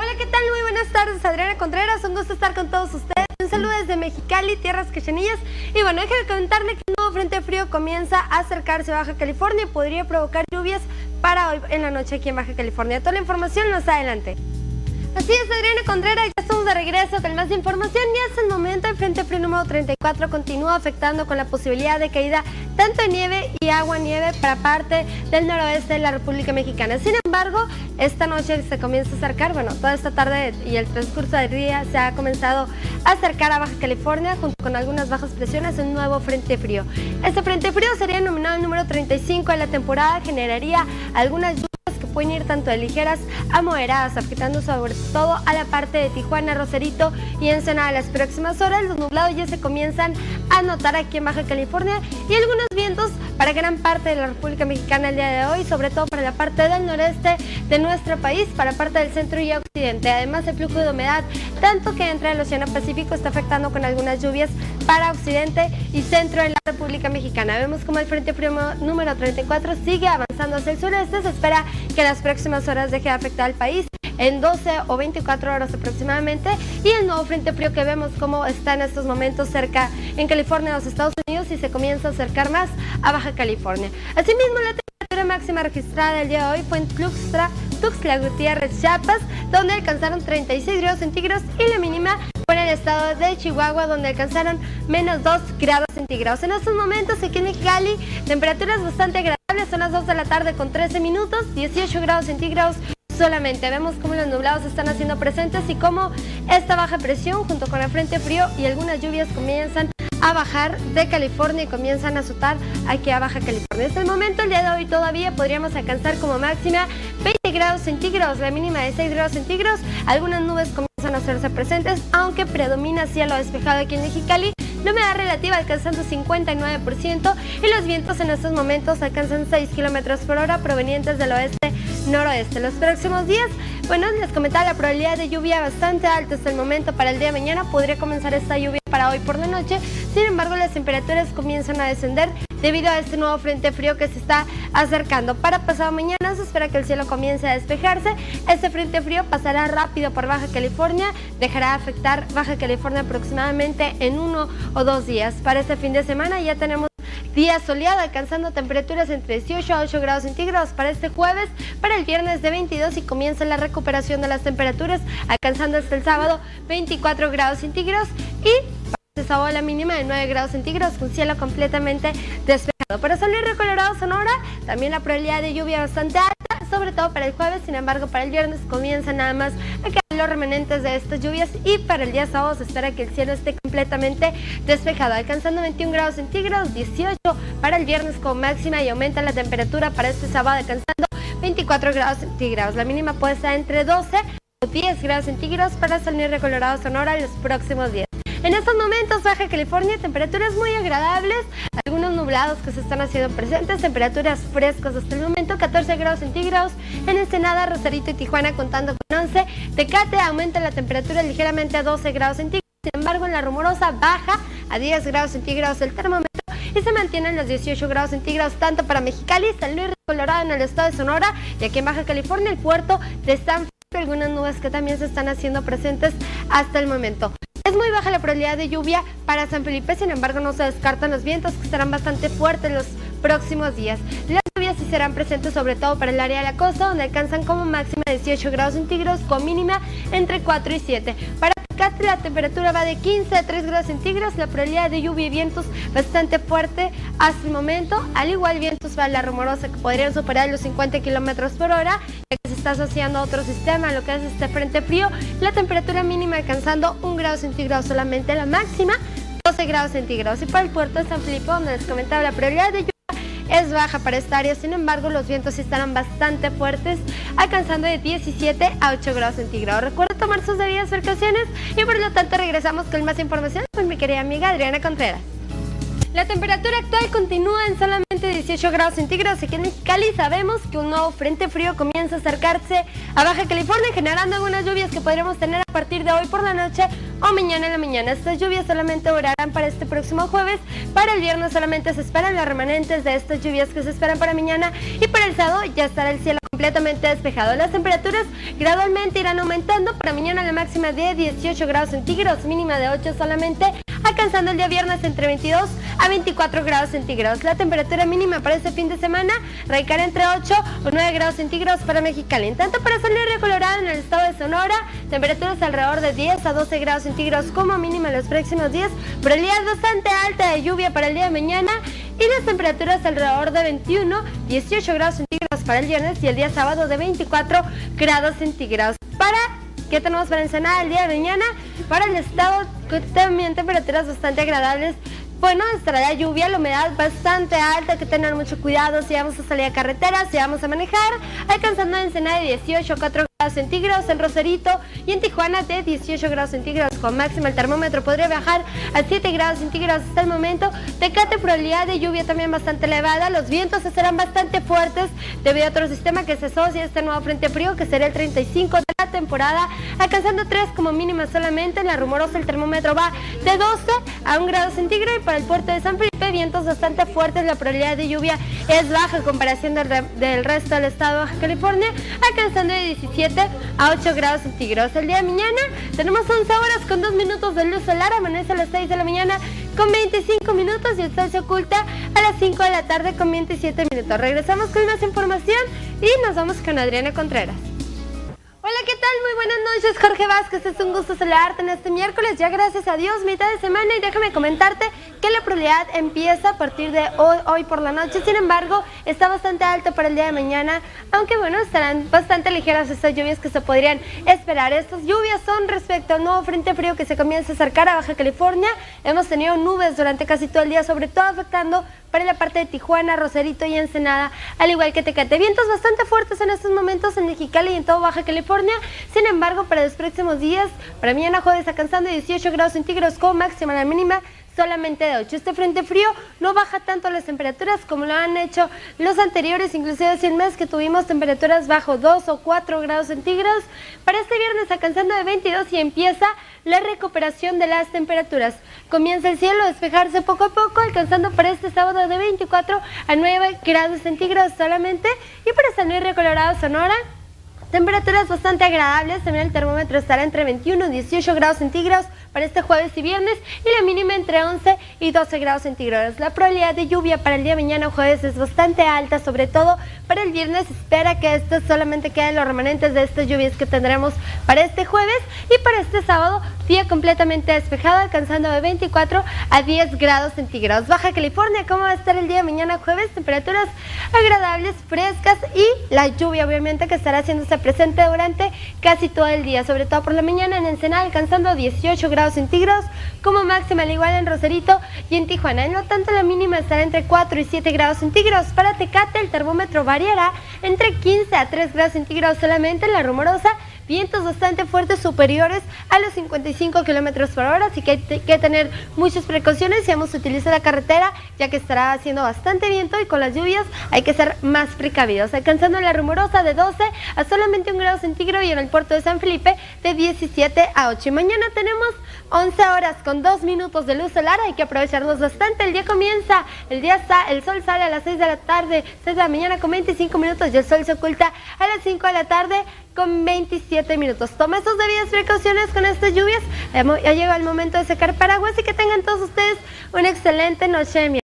Hola, ¿qué tal? Muy buenas tardes, Adriana Contreras. Un gusto estar con todos ustedes. Un saludo desde Mexicali, tierras quechanillas. Y bueno, déjame comentarle que un nuevo frente frío comienza a acercarse a Baja California y podría provocar lluvias para hoy en la noche aquí en Baja California. Toda la información más adelante. Así es, Adriana Contreras, de regreso con más información y es el momento el Frente Frío número 34 continúa afectando con la posibilidad de caída tanto de nieve y agua nieve para parte del noroeste de la República Mexicana. Sin embargo, esta noche se comienza a acercar, bueno, toda esta tarde y el transcurso del día se ha comenzado a acercar a Baja California junto con algunas bajas presiones un nuevo Frente Frío. Este Frente Frío sería nominado el número 35 de la temporada, generaría algunas lluvias pueden ir tanto de ligeras a moderadas, afectando sobre todo a la parte de Tijuana, Rosarito y Ensenada. Las próximas horas los nublados ya se comienzan a notar aquí en Baja California y algunos vientos para gran parte de la República Mexicana el día de hoy, sobre todo para la parte del noreste de nuestro país, para parte del centro y occidente. Además, el flujo de humedad, tanto que entra el Océano Pacífico, está afectando con algunas lluvias para occidente y centro de la República Mexicana. Vemos como el Frente Frío número 34 sigue avanzando hacia el sureste. Se espera que las próximas horas deje de afectar al país en 12 o 24 horas aproximadamente y el nuevo frente frío que vemos como está en estos momentos cerca en California, los Estados Unidos y se comienza a acercar más a Baja California. Asimismo, la temperatura máxima registrada el día de hoy fue en Tuxtla, Tuxtla Gutiérrez, Chiapas, donde alcanzaron 36 grados centígrados y la mínima fue en el estado de Chihuahua, donde alcanzaron menos 2 grados centígrados. En estos momentos aquí en Mexicali, temperaturas bastante agradables, son las 2 de la tarde con 13 minutos, 18 grados centígrados solamente. Vemos cómo los nublados están haciendo presentes y cómo esta baja presión junto con el frente frío y algunas lluvias comienzan a bajar de California y comienzan a azotar aquí a Baja California. Hasta el momento, el día de hoy todavía podríamos alcanzar como máxima 20 grados centígrados, la mínima de 6 grados centígrados. Algunas nubes comienzan a hacerse presentes, aunque predomina cielo despejado aquí en Mexicali. La humedad relativa alcanzando 59% y los vientos en estos momentos alcanzan 6 kilómetros por hora provenientes del oeste noroeste. Los próximos días, bueno, les comentaba la probabilidad de lluvia bastante alta hasta el momento para el día de mañana. Podría comenzar esta lluvia para hoy por la noche. Sin embargo, las temperaturas comienzan a descender debido a este nuevo frente frío que se está acercando. Para pasado mañana se espera que el cielo comience a despejarse. Este frente frío pasará rápido por Baja California, dejará afectar Baja California aproximadamente en uno o dos días. Para este fin de semana ya tenemos Día soleado, alcanzando temperaturas entre 18 a 8 grados centígrados para este jueves, para el viernes de 22 y comienza la recuperación de las temperaturas, alcanzando hasta el sábado 24 grados centígrados y este sábado la mínima de 9 grados centígrados con cielo completamente despejado. Para salir recolorado Sonora, también la probabilidad de lluvia bastante alta, sobre todo para el jueves, sin embargo para el viernes comienza nada más a los remanentes de estas lluvias y para el día sábado se espera que el cielo esté completamente despejado, alcanzando 21 grados centígrados, 18 para el viernes con máxima y aumenta la temperatura para este sábado alcanzando 24 grados centígrados. La mínima puede estar entre 12 o 10 grados centígrados para salir de Colorado Sonora los próximos días. En estos momentos, Baja California, temperaturas muy agradables, algunos nublados que se están haciendo presentes, temperaturas frescas hasta el momento, 14 grados centígrados en Ensenada, Rosarito y Tijuana contando con 11. Tecate aumenta la temperatura ligeramente a 12 grados centígrados, sin embargo en la rumorosa baja a 10 grados centígrados el termómetro y se mantienen los 18 grados centígrados tanto para Mexicali, San Luis, Colorado en el estado de Sonora y aquí en Baja California el puerto de San algunas nubes que también se están haciendo presentes hasta el momento. Es muy baja la probabilidad de lluvia para San Felipe, sin embargo no se descartan los vientos que estarán bastante fuertes los próximos días. Las lluvias sí serán presentes sobre todo para el área de la costa, donde alcanzan como máxima 18 grados centígrados con mínima entre 4 y 7. Para Tecate la temperatura va de 15 a 3 grados centígrados, la probabilidad de lluvia y vientos bastante fuerte hasta el momento, al igual vientos para la rumorosa que podrían superar los 50 kilómetros por hora, ya que se está asociando a otro sistema, lo que es este frente frío, la temperatura mínima alcanzando 1 grado centígrado solamente, la máxima 12 grados centígrados. Y para el puerto de San Felipe, donde les comentaba la probabilidad de lluvia es baja para esta área, sin embargo los vientos estarán bastante fuertes, alcanzando de 17 a 8 grados centígrados. Recuerda tomar sus debidas precauciones y por lo tanto regresamos con más información con mi querida amiga Adriana Contreras. La temperatura actual continúa en solamente 18 grados centígrados aquí en Mexicali. Sabemos que un nuevo frente frío comienza a acercarse a Baja California, generando algunas lluvias que podremos tener a partir de hoy por la noche o mañana en la mañana. Estas lluvias solamente durarán para este próximo jueves. Para el viernes solamente se esperan las remanentes de estas lluvias que se esperan para mañana y para el sábado ya estará el cielo completamente despejado. Las temperaturas gradualmente irán aumentando. Para mañana la máxima de 18 grados centígrados, mínima de 8 solamente alcanzando el día viernes entre 22 a 24 grados centígrados. La temperatura mínima para este fin de semana radicará entre 8 o 9 grados centígrados para Mexicali. En tanto para San Luis Colorado en el estado de Sonora, temperaturas alrededor de 10 a 12 grados centígrados como mínima los próximos días, probabilidad bastante alta de lluvia para el día de mañana y las temperaturas alrededor de 21, 18 grados centígrados para el viernes y el día sábado de 24 grados centígrados. Para ¿Qué tenemos para Ensenada el día de mañana? Para el estado también temperaturas bastante agradables. Bueno, estará la lluvia, la humedad bastante alta, hay que tener mucho cuidado si vamos a salir a carretera, si vamos a manejar, alcanzando en Ensenada de 18 a 4 grados centígrados, en Rosarito y en Tijuana de 18 grados centígrados con máxima. El termómetro podría bajar a 7 grados centígrados hasta el momento. Tecate, probabilidad de lluvia también bastante elevada. Los vientos serán bastante fuertes debido a otro sistema que se asocia a este nuevo frente frío que será el 35 de la temporada, alcanzando 3 como mínima solamente. En la rumorosa el termómetro va de 12 a 1 grado centígrado y para el puerto de San Felipe vientos bastante fuertes. La probabilidad de lluvia es baja en comparación del, del resto del estado de Baja California, alcanzando de 17 a 8 grados centígrados. El día de mañana tenemos 11 horas con 2 minutos de luz solar, amanece a las 6 de la mañana con 25 minutos y el sol se oculta a las 5 de la tarde con 27 minutos. Regresamos con más información y nos vamos con Adriana Contreras. Hola, ¿qué tal? Muy buenas noches, Jorge Vázquez. Es un gusto saludarte en este miércoles, ya gracias a Dios, mitad de semana. Y déjame comentarte que la probabilidad empieza a partir de hoy, hoy por la noche. Sin embargo, está bastante alto para el día de mañana, aunque bueno, estarán bastante ligeras estas lluvias que se podrían esperar. Estas lluvias son respecto al nuevo frente frío que se comienza a acercar a Baja California. Hemos tenido nubes durante casi todo el día, sobre todo afectando para la parte de Tijuana, Rosarito y Ensenada, al igual que Tecate. Vientos bastante fuertes en estos momentos en Mexicali y en todo Baja California. Sin embargo, para los próximos días, para mañana jueves alcanzando 18 grados centígrados como máxima la mínima solamente de 8. Este frente frío no baja tanto las temperaturas como lo han hecho los anteriores, inclusive hace un mes que tuvimos temperaturas bajo 2 o 4 grados centígrados. Para este viernes alcanzando de 22 y empieza la recuperación de las temperaturas. Comienza el cielo a despejarse poco a poco, alcanzando para este sábado de 24 a 9 grados centígrados solamente. Y para San Luis Sonora, Temperaturas bastante agradables, también el termómetro estará entre 21 y 18 grados centígrados para este jueves y viernes y la mínima entre 11 y 12 grados centígrados. La probabilidad de lluvia para el día de mañana jueves es bastante alta, sobre todo para el viernes. Espera que estos solamente queden los remanentes de estas lluvias que tendremos para este jueves y para este sábado día completamente despejado, alcanzando de 24 a 10 grados centígrados. Baja California, ¿cómo va a estar el día de mañana jueves? Temperaturas agradables, frescas y la lluvia obviamente que estará haciéndose presente durante casi todo el día, sobre todo por la mañana en Ensenada alcanzando 18 grados centígrados, como máxima al igual en Rosarito y en Tijuana. En lo tanto, la mínima estará entre 4 y 7 grados centígrados. Para Tecate, el termómetro variará entre 15 a 3 grados centígrados solamente en la rumorosa vientos bastante fuertes superiores a los 55 kilómetros por hora, así que hay que tener muchas precauciones si vamos a utilizar la carretera, ya que estará haciendo bastante viento y con las lluvias hay que ser más precavidos. Alcanzando la rumorosa de 12 a solamente un grado centígrado y en el puerto de San Felipe de 17 a 8. Y mañana tenemos 11 horas con 2 minutos de luz solar, hay que aprovecharnos bastante. El día comienza, el día está, el sol sale a las 6 de la tarde, 6 de la mañana con 25 minutos y el sol se oculta a las 5 de la tarde con 27 minutos. Toma sus debidas precauciones con estas lluvias. Ya llegó el momento de secar paraguas y que tengan todos ustedes una excelente noche de